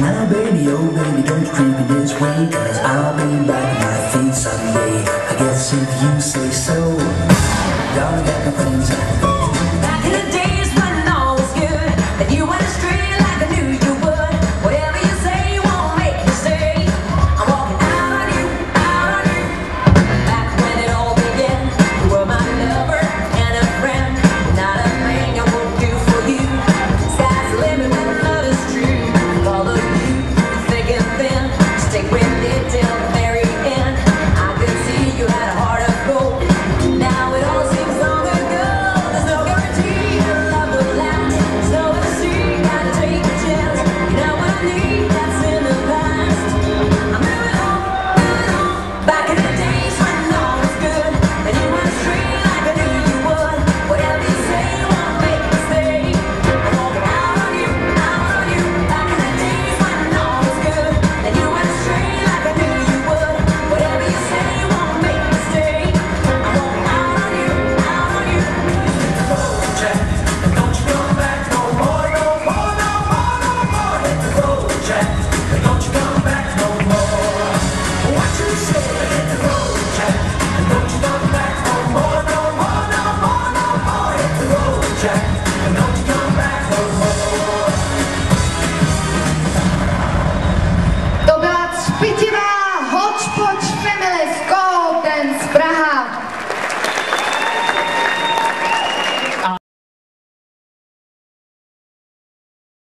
Now baby, oh baby, don't you treat me this way Cause I'll be back on my feet someday. I guess if you say so. Gonna get the things